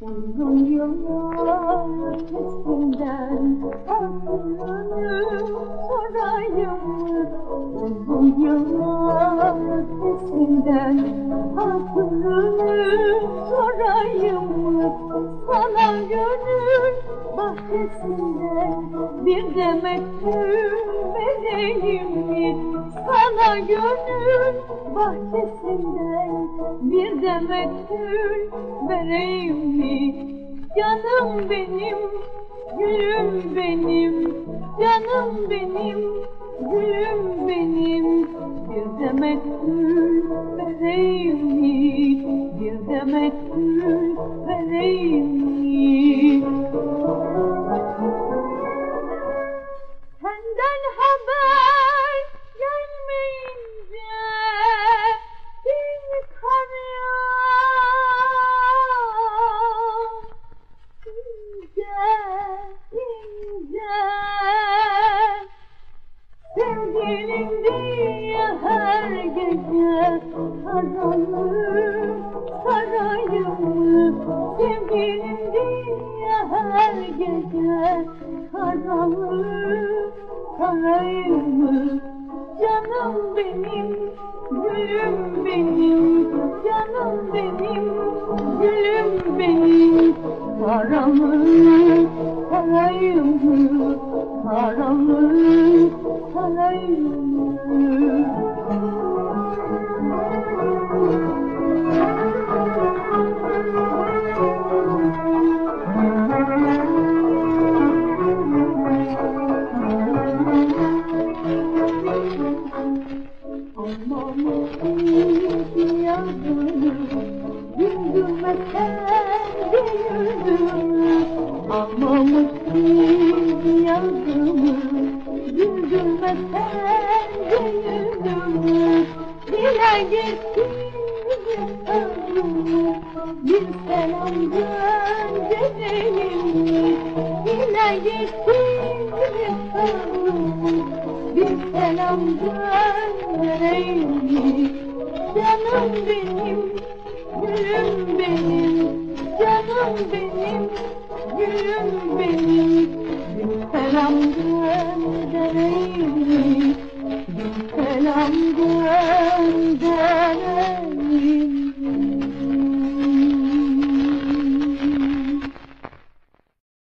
Uzun yıllar ötesinden hatırını sorayım Uzun yıllar ötesinden hatırını gönül bahçesinden bir demet gül vereyim mi? Sana gönül bahçesinden bir demet gül vereyim mi? Canım benim, gülüm benim, canım benim, gülüm benim. Bir demet gül vereyim mi? Bir demet gül vereyim sarayım her gece sararım sarayım Canım benim, gülüm benim, canım benim, gülüm benim sarayım, Güldürme sen gönlümü Anlamışsın yazımı güldürme sen gönlümü Dile getir ömrümü bir selam gönderelim. Dile getir ömrümü bir selam Gülüm benim, gülüm benim, canım benim, gülüm benim. Selam dön dereyim